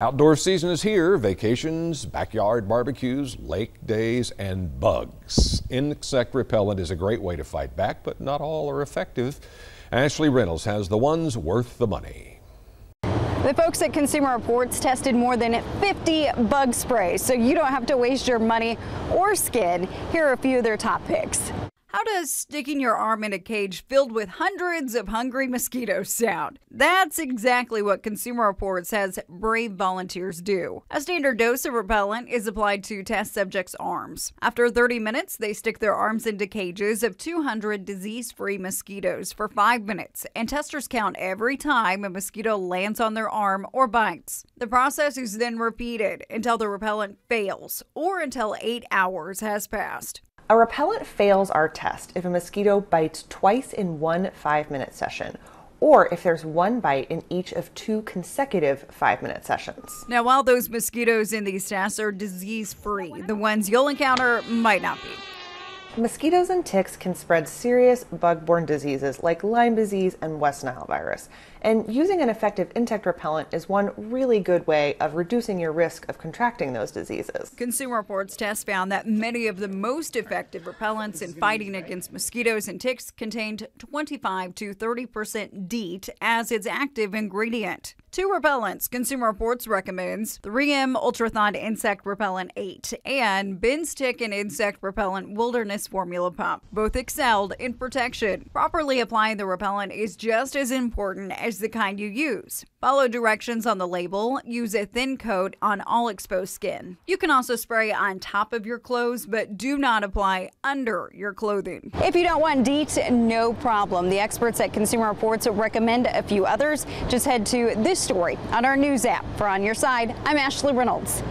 Outdoor season is here. Vacations, backyard barbecues, lake days, and bugs. Insect repellent is a great way to fight back, but not all are effective. Ashley Reynolds has the ones worth the money. The folks at Consumer Reports tested more than 50 bug sprays, so you don't have to waste your money or skin. Here are a few of their top picks. How does sticking your arm in a cage filled with hundreds of hungry mosquitoes sound? That's exactly what Consumer Reports says brave volunteers do. A standard dose of repellent is applied to test subjects' arms. After 30 minutes, they stick their arms into cages of 200 disease free mosquitoes for five minutes, and testers count every time a mosquito lands on their arm or bites. The process is then repeated until the repellent fails or until eight hours has passed. A repellent fails our test if a mosquito bites twice in one five minute session or if there's one bite in each of two consecutive five minute sessions. Now, while those mosquitoes in these tests are disease free, the ones you'll encounter might not be. Mosquitoes and ticks can spread serious bug borne diseases like Lyme disease and West Nile virus. And using an effective insect repellent is one really good way of reducing your risk of contracting those diseases. Consumer Reports tests found that many of the most effective repellents in fighting against mosquitoes and ticks contained 25 to 30% DEET as its active ingredient. Two repellents Consumer Reports recommends 3M Ultrathon Insect Repellent 8 and Ben's Tick and Insect Repellent Wilderness Formula Pump. Both excelled in protection. Properly applying the repellent is just as important as the kind you use. Follow directions on the label. Use a thin coat on all exposed skin. You can also spray on top of your clothes, but do not apply under your clothing. If you don't want DEET, no problem. The experts at Consumer Reports recommend a few others. Just head to this story on our news app. For On Your Side, I'm Ashley Reynolds.